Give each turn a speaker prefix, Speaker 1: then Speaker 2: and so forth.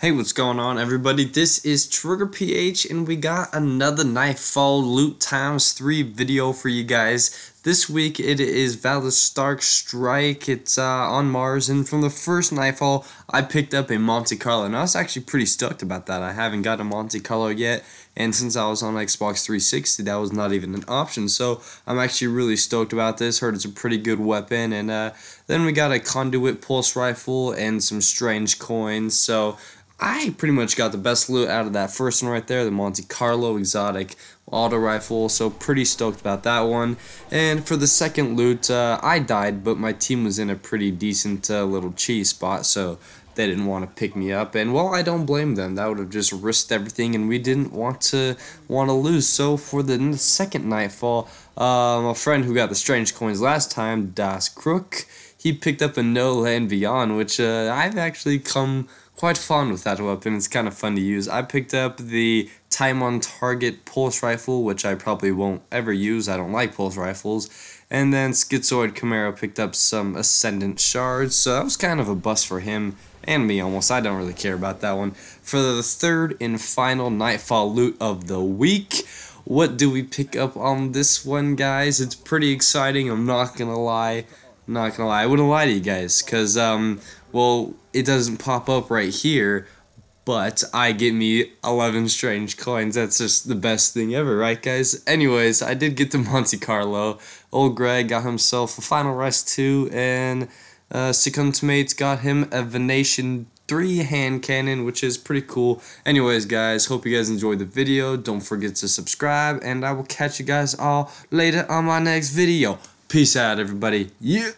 Speaker 1: Hey, what's going on, everybody? This is Trigger PH, and we got another Nightfall Loot Times 3 video for you guys. This week, it is Stark Strike. It's uh, on Mars, and from the first Nightfall, I picked up a Monte Carlo, and I was actually pretty stoked about that. I haven't got a Monte Carlo yet, and since I was on Xbox 360, that was not even an option, so I'm actually really stoked about this. Heard it's a pretty good weapon, and uh, then we got a Conduit Pulse Rifle and some strange coins, so I pretty much got the best loot out of that first one right there, the Monte Carlo exotic auto rifle, so pretty stoked about that one. And for the second loot, uh, I died, but my team was in a pretty decent uh, little cheese spot, so they didn't want to pick me up. And well, I don't blame them. That would have just risked everything, and we didn't want to want to lose. So for the second nightfall, um, a friend who got the strange coins last time, Das Crook, he picked up a No Land Beyond, which uh, I've actually come quite fond with that weapon. It's kind of fun to use. I picked up the time on target pulse rifle, which I probably won't ever use. I don't like pulse rifles. And then Schizoid Camaro picked up some Ascendant shards, so that was kind of a bust for him and me almost. I don't really care about that one. For the third and final Nightfall loot of the week, what do we pick up on this one, guys? It's pretty exciting, I'm not gonna lie. Not gonna lie, I wouldn't lie to you guys, because, um, well, it doesn't pop up right here, but I get me 11 strange coins. That's just the best thing ever, right, guys? Anyways, I did get the Monte Carlo. Old Greg got himself a Final Rest 2, and uh, Mates got him a Venation 3 hand cannon, which is pretty cool. Anyways, guys, hope you guys enjoyed the video. Don't forget to subscribe, and I will catch you guys all later on my next video. Peace out, everybody. Yeah.